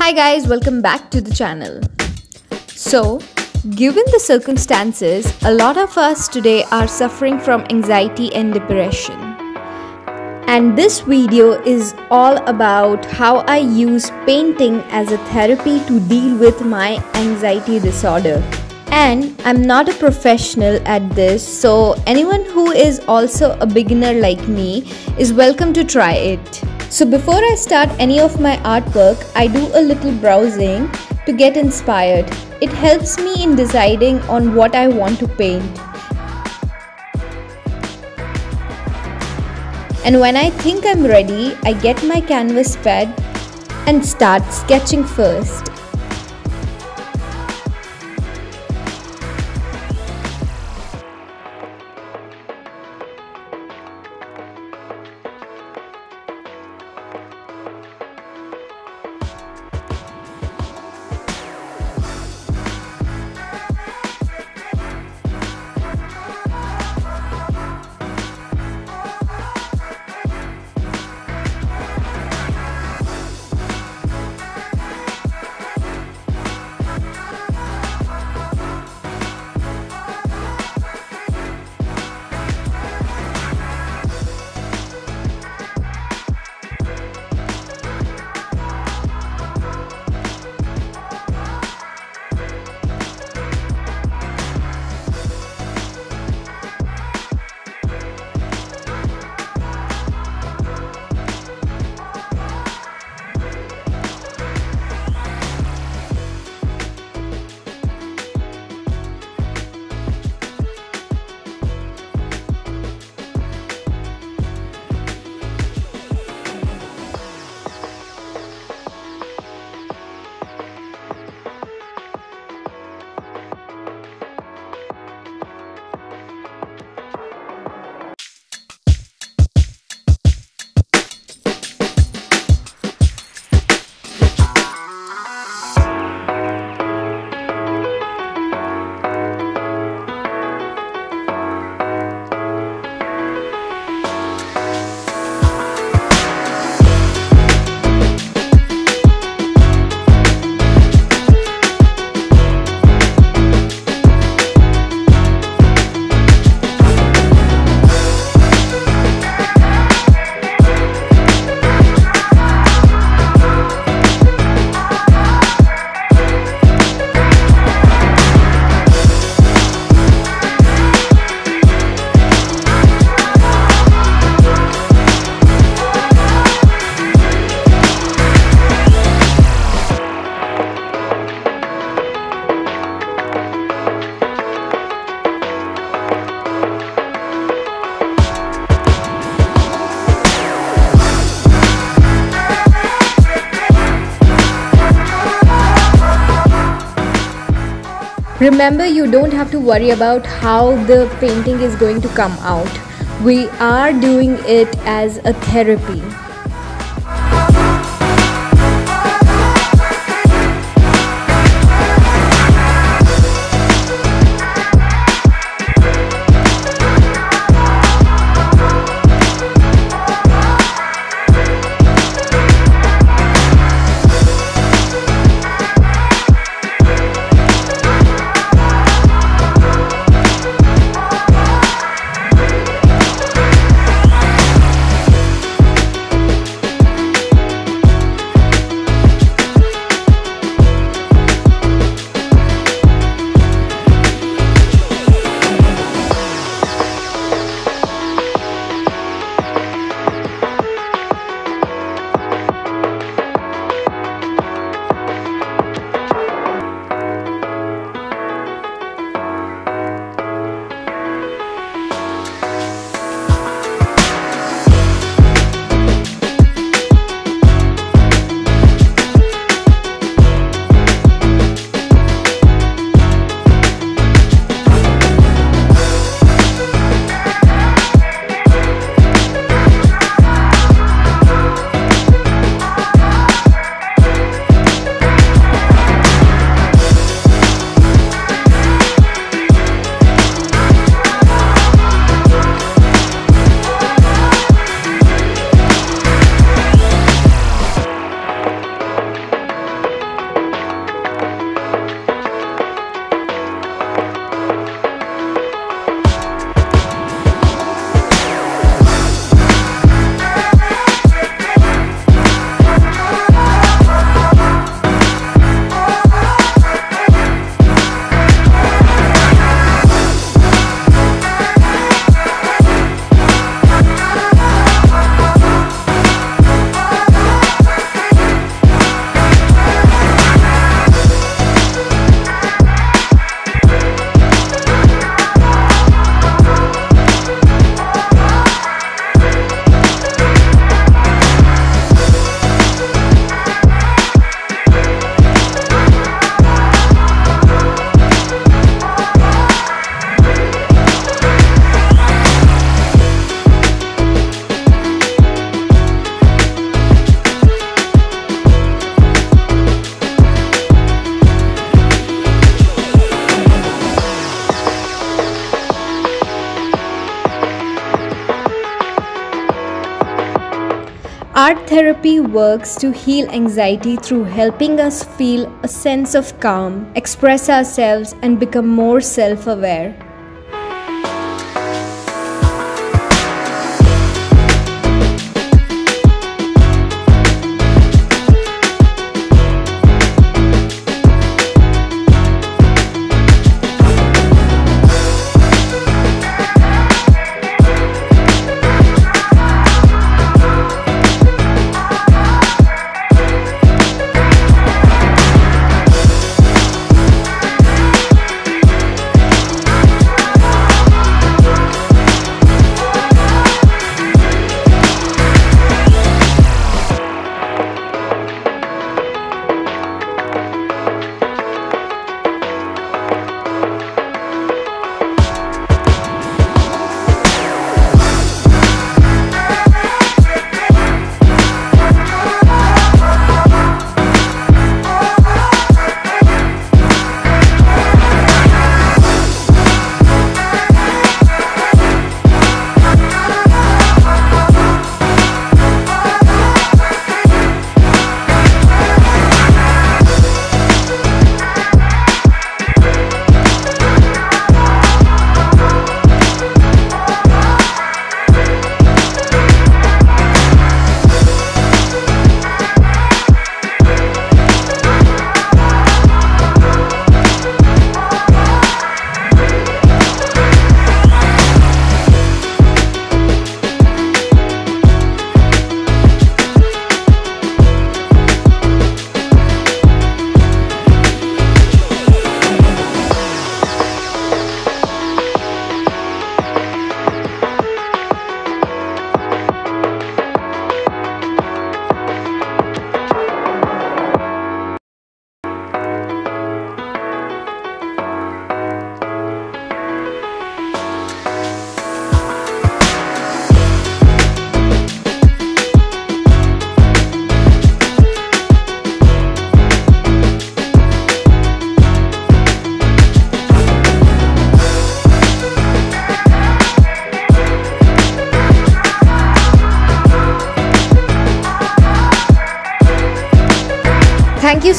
Hi guys, welcome back to the channel. So, given the circumstances, a lot of us today are suffering from anxiety and depression. And this video is all about how I use painting as a therapy to deal with my anxiety disorder. And I'm not a professional at this, so anyone who is also a beginner like me is welcome to try it. So before I start any of my artwork, I do a little browsing to get inspired. It helps me in deciding on what I want to paint. And when I think I'm ready, I get my canvas pad and start sketching first. Remember, you don't have to worry about how the painting is going to come out. We are doing it as a therapy. Art therapy works to heal anxiety through helping us feel a sense of calm, express ourselves, and become more self aware.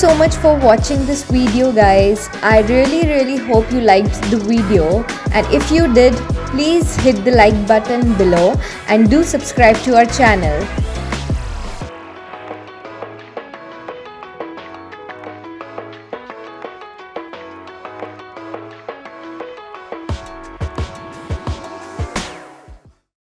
So much for watching this video guys. I really really hope you liked the video and if you did please hit the like button below and do subscribe to our channel.